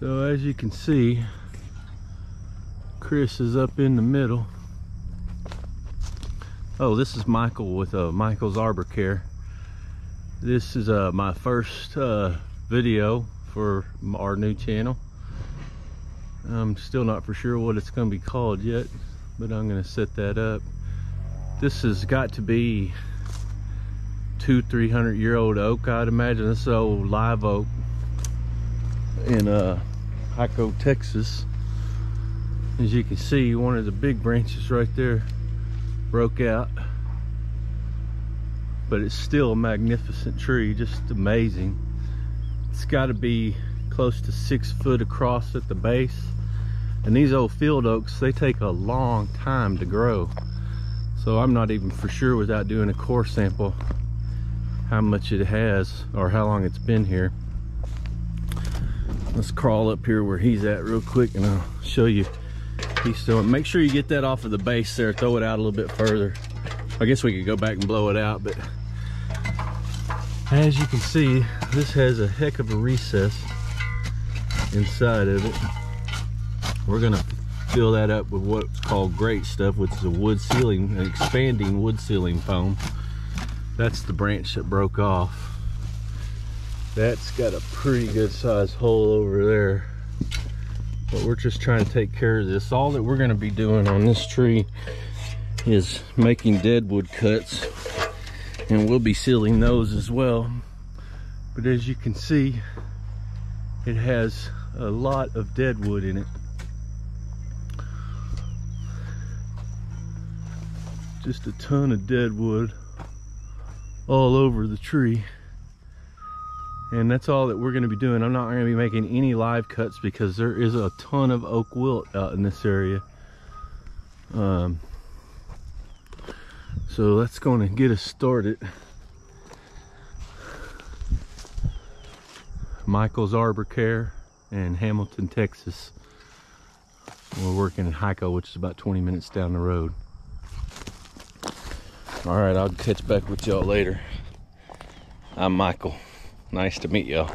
So as you can see, Chris is up in the middle. Oh, this is Michael with uh, Michael's Arbor Care. This is uh, my first uh, video for our new channel. I'm still not for sure what it's going to be called yet, but I'm going to set that up. This has got to be two, three hundred year old oak. I'd imagine this old live oak in uh, Hico, Texas. As you can see, one of the big branches right there broke out. But it's still a magnificent tree, just amazing. It's gotta be close to six foot across at the base. And these old field oaks, they take a long time to grow. So I'm not even for sure without doing a core sample how much it has or how long it's been here. Let's crawl up here where he's at real quick and I'll show you. He's still, make sure you get that off of the base there, throw it out a little bit further. I guess we could go back and blow it out, but as you can see, this has a heck of a recess inside of it. We're gonna fill that up with what's called great stuff, which is a wood sealing, an expanding wood sealing foam. That's the branch that broke off. That's got a pretty good sized hole over there. But we're just trying to take care of this. All that we're gonna be doing on this tree is making deadwood cuts and we'll be sealing those as well. But as you can see, it has a lot of deadwood in it. Just a ton of deadwood all over the tree. And that's all that we're going to be doing. I'm not going to be making any live cuts because there is a ton of oak wilt out in this area. Um, so that's going to get us started. Michael's arbor care in hamilton texas. We're working in Hico, which is about 20 minutes down the road all right, I'll catch back with y'all later. I'm Michael. Nice to meet y'all.